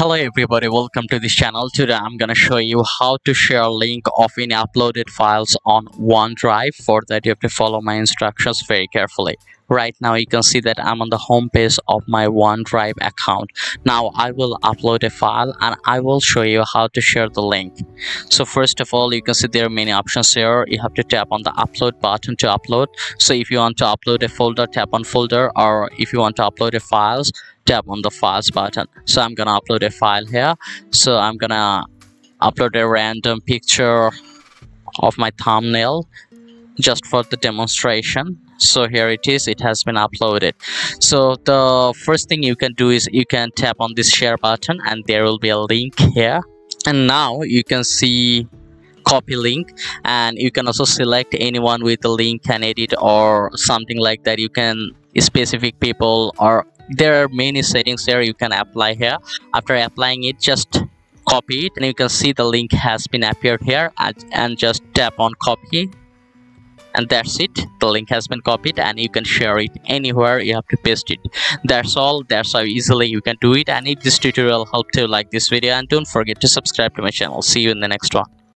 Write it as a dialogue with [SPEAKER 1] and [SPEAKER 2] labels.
[SPEAKER 1] hello everybody. Welcome to this channel. Today i'm gonna show you how to share link of any uploaded files on onedrive. For that you have to follow my instructions very carefully right now you can see that i'm on the home page of my onedrive account. Now i will upload a file and i will show you how to share the link. So first of all you can see there are many options here. You have to tap on the upload button to upload. So if you want to upload a folder tap on folder or if you want to upload a files tap on the files button. So i'm gonna upload a file here. So i'm gonna upload a random picture of my thumbnail just for the demonstration. So here it is. It has been uploaded. So the first thing you can do is you can tap on this share button and there will be a link here. And now you can see copy link and you can also select anyone with the link can edit or something like that. You can specific people or there are many settings there you can apply here. After applying it just copy it and you can see the link has been appeared here and, and just tap on copy and that's it. The link has been copied and you can share it anywhere you have to paste it. That's all. That's how easily you can do it. And if this tutorial helped you like this video and don't forget to subscribe to my channel. See you in the next one